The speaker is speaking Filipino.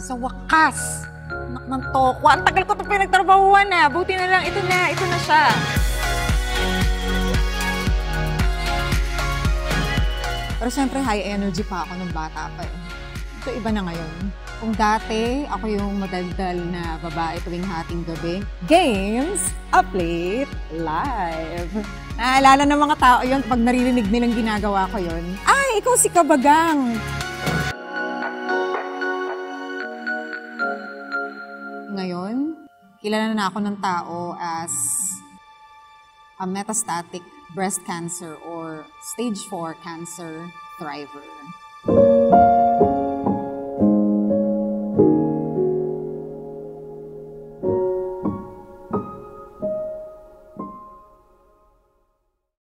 Sa wakas! Anak ng tokwa. Ang tagal ko ito pinagtrabahuan na. Buti na lang, ito na, ito na siya. Pero syempre, high energy pa ako nung bata pa eh. Ito iba na ngayon. Kung dati, ako yung madaldal na babae tuwing hating gabi, games, up late, live. Naalala ng mga tao yon pag naririnig nilang ginagawa ko yon. Ay, ikaw si Kabagang! Kilala na ako ng tao as a metastatic breast cancer or stage 4 cancer thriver.